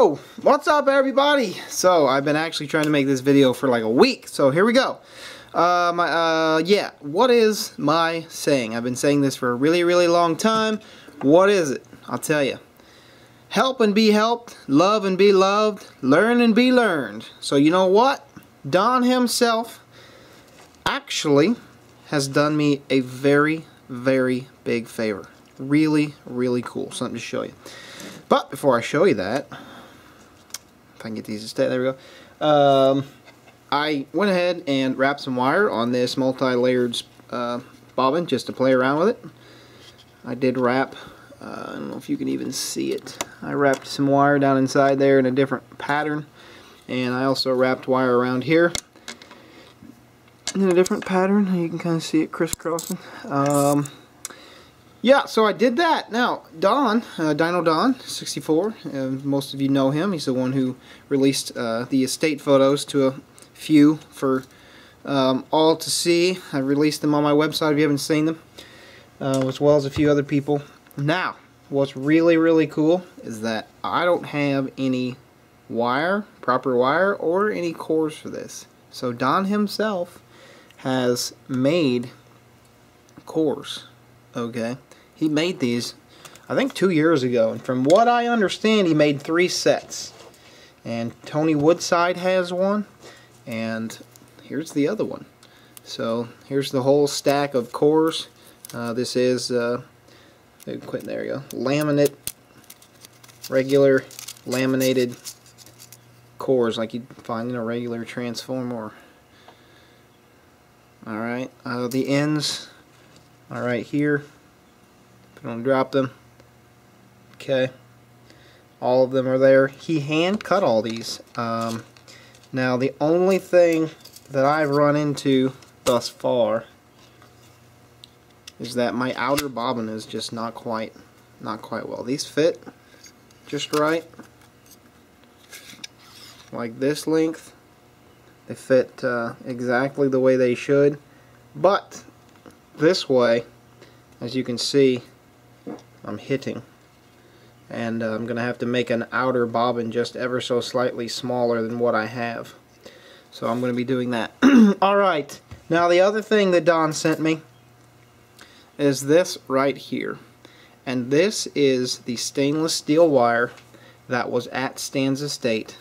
What's up everybody? So, I've been actually trying to make this video for like a week, so here we go. Uh, my, uh, yeah, what is my saying? I've been saying this for a really, really long time. What is it? I'll tell you. Help and be helped, love and be loved, learn and be learned. So you know what? Don himself actually has done me a very, very big favor. Really, really cool. Something to show you. But before I show you that, if I can get these to stay, there we go. Um, I went ahead and wrapped some wire on this multi-layered uh, bobbin just to play around with it. I did wrap, uh, I don't know if you can even see it. I wrapped some wire down inside there in a different pattern. And I also wrapped wire around here in a different pattern. You can kind of see it crisscrossing. Um, yeah, so I did that. Now, Don, uh, Dino Don, 64, uh, most of you know him. He's the one who released uh, the estate photos to a few for um, all to see. I released them on my website if you haven't seen them, uh, as well as a few other people. Now, what's really, really cool is that I don't have any wire, proper wire, or any cores for this. So Don himself has made cores, okay? He made these I think two years ago and from what I understand he made three sets. And Tony Woodside has one and here's the other one. So here's the whole stack of cores. Uh, this is uh, quit there you go. Laminate regular laminated cores like you'd find in a regular transformer. Alright uh, the ends are right here don't drop them. Okay. All of them are there. He hand cut all these. Um, now the only thing that I've run into thus far is that my outer bobbin is just not quite not quite well. These fit just right. Like this length. They fit uh, exactly the way they should. But this way, as you can see, I'm hitting. And uh, I'm gonna have to make an outer bobbin just ever so slightly smaller than what I have. So I'm gonna be doing that. Alright. Now the other thing that Don sent me is this right here. And this is the stainless steel wire that was at Stan's estate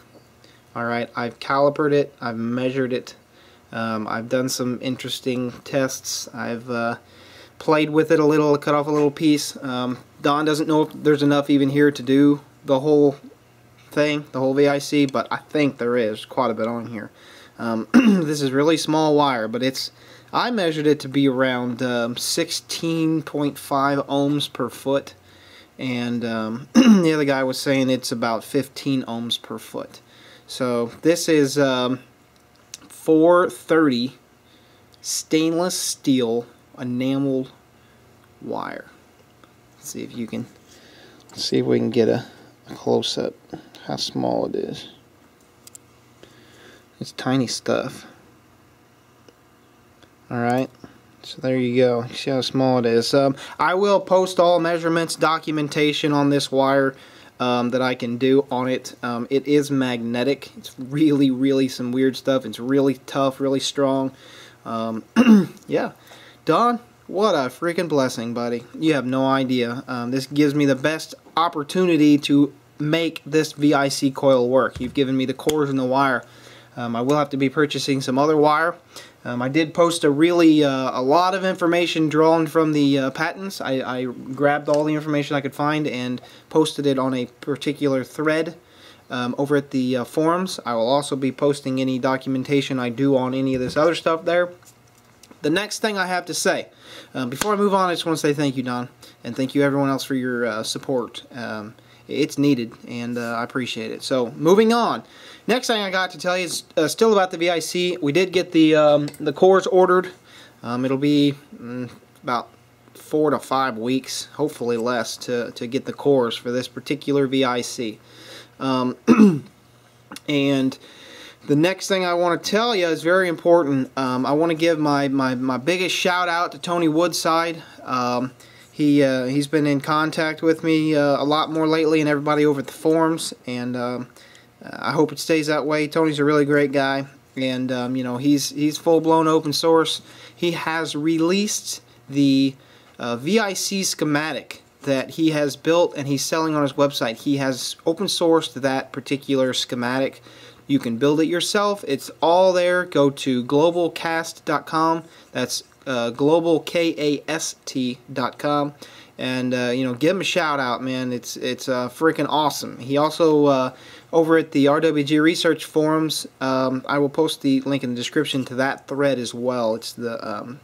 alright I've calipered it. I've measured it. Um, I've done some interesting tests. I've uh, played with it a little, cut off a little piece. Um, Don doesn't know if there's enough even here to do the whole thing, the whole VIC, but I think there is quite a bit on here. Um, this is really small wire, but it's I measured it to be around um, 16.5 ohms per foot, and um, the other guy was saying it's about 15 ohms per foot. So this is um, 430 stainless steel enameled wire. Let's see if you can see if we can get a, a close up how small it is. It's tiny stuff. Alright, so there you go. See how small it is. Um, I will post all measurements, documentation on this wire um, that I can do on it. Um, it is magnetic. It's really, really some weird stuff. It's really tough, really strong. Um, yeah. Don, what a freaking blessing, buddy. You have no idea. Um, this gives me the best opportunity to make this VIC coil work. You've given me the cores and the wire. Um, I will have to be purchasing some other wire. Um, I did post a really uh, a lot of information drawn from the uh, patents. I, I, grabbed all the information I could find and posted it on a particular thread um, over at the uh, forums. I will also be posting any documentation I do on any of this other stuff there the next thing I have to say, uh, before I move on, I just want to say thank you, Don, and thank you everyone else for your uh, support. Um, it's needed, and uh, I appreciate it. So, moving on. Next thing I got to tell you is uh, still about the VIC. We did get the um, the cores ordered. Um, it'll be mm, about four to five weeks, hopefully less, to, to get the cores for this particular VIC. Um, and the next thing I want to tell you is very important. Um, I want to give my, my, my biggest shout out to Tony Woodside. Um, he uh, he's been in contact with me uh, a lot more lately, and everybody over at the forums. And um, I hope it stays that way. Tony's a really great guy, and um, you know he's he's full blown open source. He has released the uh, VIC schematic that he has built and he's selling on his website. He has open sourced that particular schematic. You can build it yourself. It's all there. Go to globalkast.com. That's uh, globalkast.com and uh, you know give him a shout out man it's it's uh, freaking awesome he also uh, over at the RWG research forums um, I will post the link in the description to that thread as well it's the um,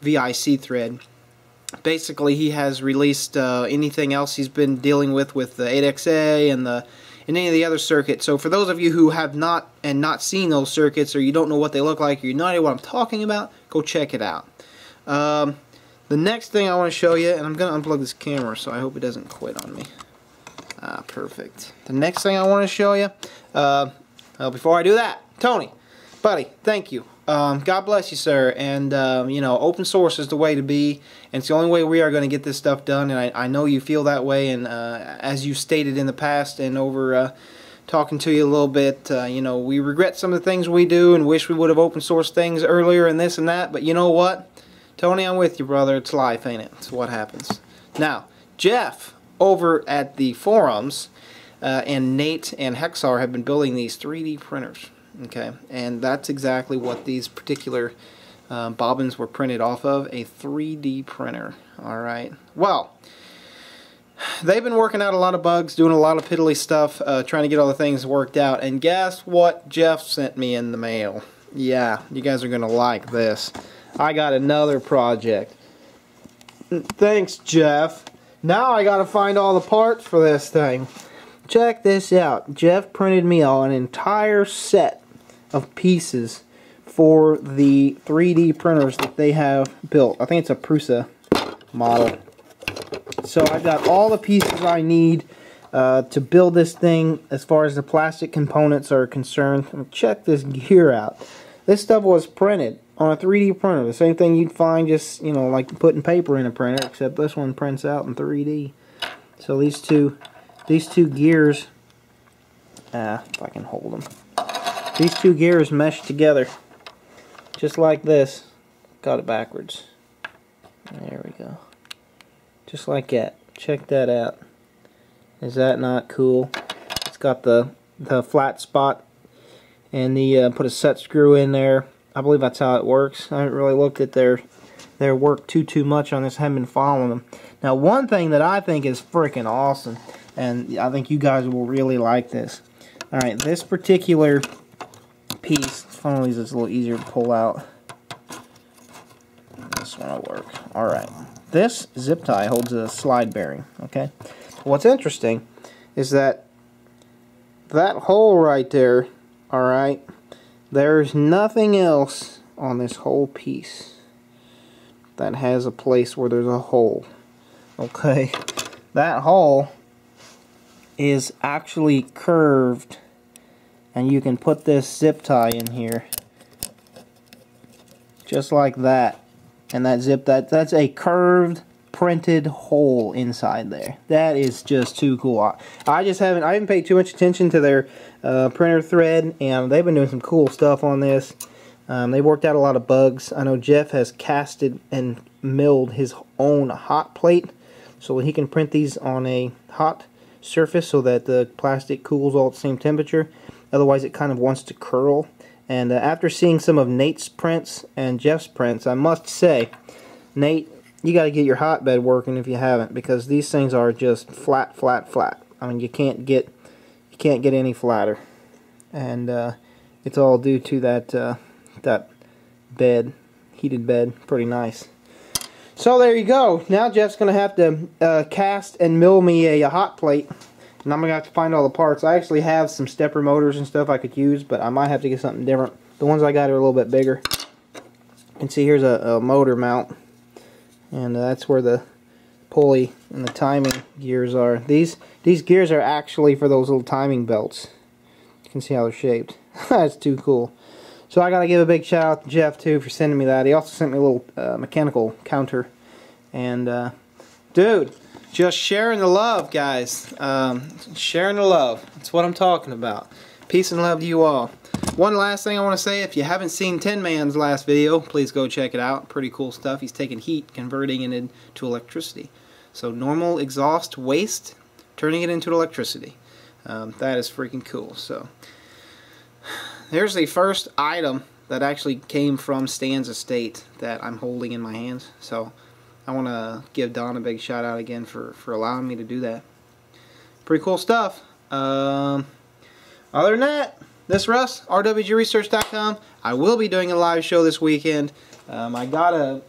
VIC thread basically he has released uh, anything else he's been dealing with with the 8XA and the and any of the other circuits. So for those of you who have not and not seen those circuits or you don't know what they look like or you know what I'm talking about, go check it out. Um, the next thing I want to show you, and I'm going to unplug this camera so I hope it doesn't quit on me. Ah, perfect. The next thing I want to show you, uh, well, before I do that, Tony, buddy, thank you. Um, God bless you, sir. And, um, you know, open source is the way to be. And it's the only way we are going to get this stuff done. And I, I know you feel that way. And uh, as you stated in the past and over uh, talking to you a little bit, uh, you know, we regret some of the things we do and wish we would have open sourced things earlier and this and that. But you know what? Tony, I'm with you, brother. It's life, ain't it? It's what happens. Now, Jeff over at the forums uh, and Nate and Hexar have been building these 3D printers okay and that's exactly what these particular um, bobbins were printed off of a 3D printer alright well they've been working out a lot of bugs doing a lot of piddly stuff uh, trying to get all the things worked out and guess what Jeff sent me in the mail? Yeah you guys are gonna like this. I got another project. Thanks Jeff. Now I gotta find all the parts for this thing. Check this out. Jeff printed me an entire set of pieces for the 3D printers that they have built. I think it's a Prusa model. So I've got all the pieces I need uh, to build this thing as far as the plastic components are concerned. Check this gear out. This stuff was printed on a 3D printer. The same thing you'd find just, you know, like putting paper in a printer, except this one prints out in 3D. So these two, these two gears, ah, if I can hold them. These two gears mesh together just like this. Got it backwards. There we go. Just like that. Check that out. Is that not cool? It's got the the flat spot and the uh, put a set screw in there. I believe that's how it works. I haven't really looked at their their work too too much on this. I haven't been following them. Now one thing that I think is freaking awesome and I think you guys will really like this. Alright, this particular piece. Funnily, it's a little easier to pull out. This one will work. Alright. This zip tie holds a slide bearing. Okay. What's interesting is that that hole right there, alright, there's nothing else on this whole piece that has a place where there's a hole. Okay. That hole is actually curved and you can put this zip tie in here. Just like that. And that zip that that's a curved printed hole inside there. That is just too cool. I, I just haven't I haven't paid too much attention to their uh, printer thread and they've been doing some cool stuff on this. Um, they worked out a lot of bugs. I know Jeff has casted and milled his own hot plate so he can print these on a hot surface so that the plastic cools all at the same temperature Otherwise, it kind of wants to curl. And uh, after seeing some of Nate's prints and Jeff's prints, I must say, Nate, you got to get your hotbed working if you haven't, because these things are just flat, flat, flat. I mean, you can't get you can't get any flatter, and uh, it's all due to that uh, that bed, heated bed. Pretty nice. So there you go. Now Jeff's going to have to uh, cast and mill me a, a hot plate and I'm going to have to find all the parts. I actually have some stepper motors and stuff I could use, but I might have to get something different. The ones I got are a little bit bigger. You can see here's a, a motor mount. And uh, that's where the pulley and the timing gears are. These these gears are actually for those little timing belts. You can see how they're shaped. that's too cool. So I got to give a big shout out to Jeff too for sending me that. He also sent me a little uh, mechanical counter. And uh, Dude, just sharing the love, guys. Um, sharing the love. That's what I'm talking about. Peace and love to you all. One last thing I want to say, if you haven't seen Tin Man's last video, please go check it out. Pretty cool stuff. He's taking heat, converting it into electricity. So normal exhaust waste, turning it into electricity. Um, that is freaking cool. So there's the first item that actually came from Stan's estate that I'm holding in my hands. So I want to give Don a big shout out again for, for allowing me to do that. Pretty cool stuff. Um, other than that, this Russ, rwgresearch.com. I will be doing a live show this weekend. Um, I got a,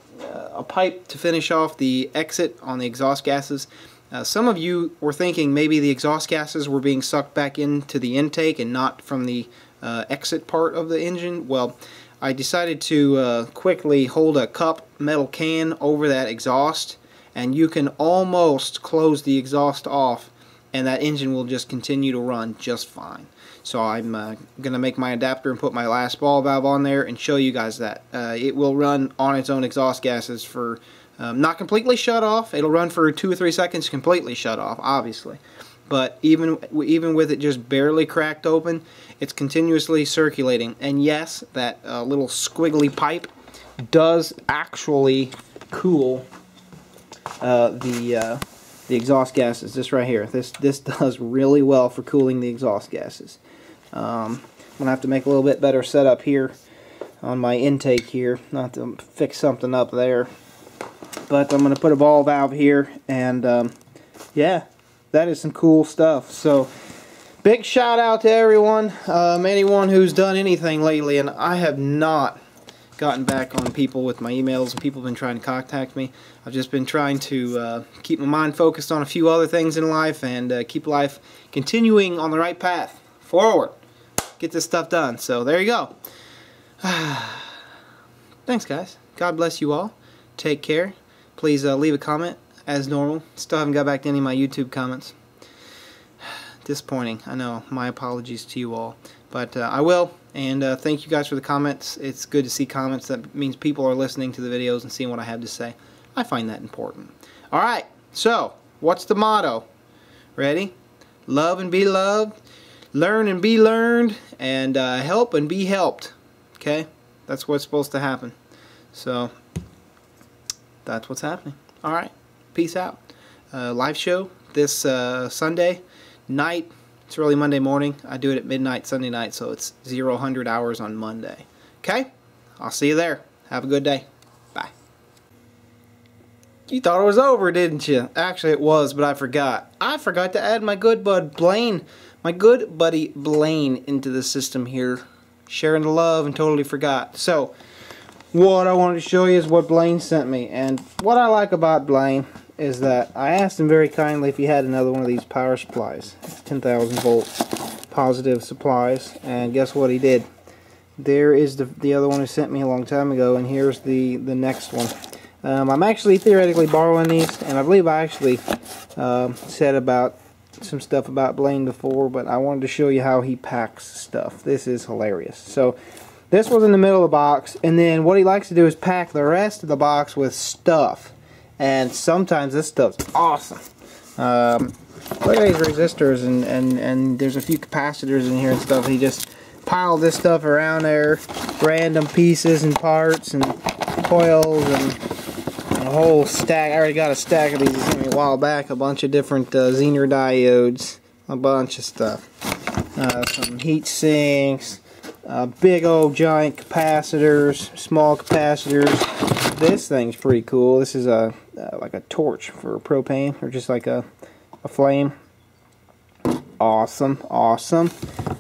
a pipe to finish off the exit on the exhaust gases. Uh, some of you were thinking maybe the exhaust gases were being sucked back into the intake and not from the uh, exit part of the engine. Well, I decided to uh, quickly hold a cup metal can over that exhaust and you can almost close the exhaust off and that engine will just continue to run just fine. So I'm uh, going to make my adapter and put my last ball valve on there and show you guys that. Uh, it will run on its own exhaust gases for um, not completely shut off. It'll run for two or three seconds completely shut off, obviously. But even even with it just barely cracked open, it's continuously circulating. And yes, that uh, little squiggly pipe does actually cool uh, the uh, the exhaust gases. This right here. This this does really well for cooling the exhaust gases. Um, I'm gonna have to make a little bit better setup here on my intake here, not to fix something up there. But I'm gonna put a ball valve here, and um, yeah, that is some cool stuff. So big shout out to everyone, um, anyone who's done anything lately, and I have not gotten back on people with my emails and people have been trying to contact me. I've just been trying to uh, keep my mind focused on a few other things in life and uh, keep life continuing on the right path forward. Get this stuff done. So there you go. Thanks guys. God bless you all. Take care. Please uh, leave a comment as normal. Still haven't got back to any of my YouTube comments. Disappointing. I know. My apologies to you all. But uh, I will. And uh, thank you guys for the comments. It's good to see comments. That means people are listening to the videos and seeing what I have to say. I find that important. Alright, so what's the motto? Ready? Love and be loved. Learn and be learned. And uh, help and be helped. Okay? That's what's supposed to happen. So, that's what's happening. Alright, peace out. Uh, live show this uh, Sunday night it's early Monday morning. I do it at midnight Sunday night, so it's 0 100 hours on Monday. Okay? I'll see you there. Have a good day. Bye. You thought it was over, didn't you? Actually, it was, but I forgot. I forgot to add my good bud Blaine, my good buddy Blaine into the system here. Sharing the love and totally forgot. So, what I wanted to show you is what Blaine sent me. And what I like about Blaine is that I asked him very kindly if he had another one of these power supplies. 10,000 volt positive supplies. And guess what he did? There is the, the other one he sent me a long time ago. And here's the, the next one. Um, I'm actually theoretically borrowing these. And I believe I actually uh, said about some stuff about Blaine before. But I wanted to show you how he packs stuff. This is hilarious. So this was in the middle of the box. And then what he likes to do is pack the rest of the box with stuff and sometimes this stuff's awesome. Um, look at these resistors and, and, and there's a few capacitors in here and stuff. He just piled this stuff around there, random pieces and parts and coils and a whole stack. I already got a stack of these a while back, a bunch of different uh, Zener diodes, a bunch of stuff. Uh, some heat sinks, uh, big old giant capacitors, small capacitors. This thing's pretty cool. This is a uh, like a torch for propane or just like a, a flame. Awesome, awesome.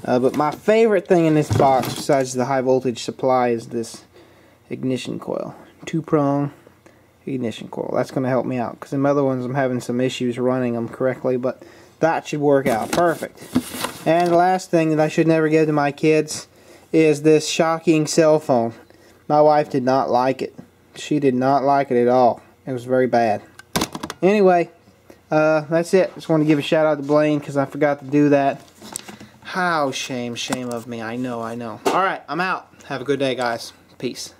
Uh, but my favorite thing in this box besides the high voltage supply is this ignition coil. Two prong ignition coil. That's going to help me out because in other ones I'm having some issues running them correctly but that should work out perfect. And the last thing that I should never give to my kids is this shocking cell phone. My wife did not like it. She did not like it at all. It was very bad. Anyway, uh, that's it. Just want to give a shout out to Blaine because I forgot to do that. How shame, shame of me. I know, I know. Alright, I'm out. Have a good day, guys. Peace.